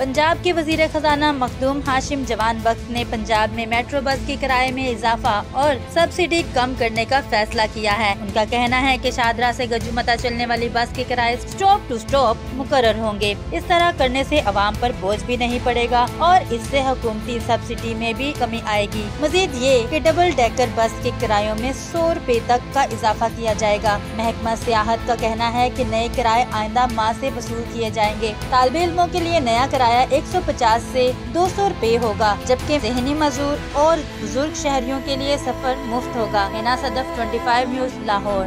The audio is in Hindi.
पंजाब के वज़ीर खजाना मखदूम हाशिम जवान वक्त ने पंजाब में मेट्रो बस के किराए में इजाफा और सब्सिडी कम करने का फैसला किया है। उनका कहना है कि शादरा से गजुमता चलने वाली बस के किराए स्टॉप टू स्टॉप मुकर होंगे। इस तरह करने से आवाम पर बोझ भी नहीं पड़ेगा और इससे हुकूमती सब्सिडी में भी कमी आएगी। मजीद ये कि डबल डेकर बस के किरायों में सौ रूपए तक का इजाफा किया जाएगा। महकमा सियाहत का कहना है की नए किराए आइंदा माह ऐसी वसूल किए जाएँगे। तालब इलमों के लिए नया किराया 150 से 200 रुपए होगा, जबकि जहनी मजदूर और बुज़ुर्ग शहरियों के लिए सफ़र मुफ़्त होगा। हिना सदफ 25 न्यूज़, लाहौर।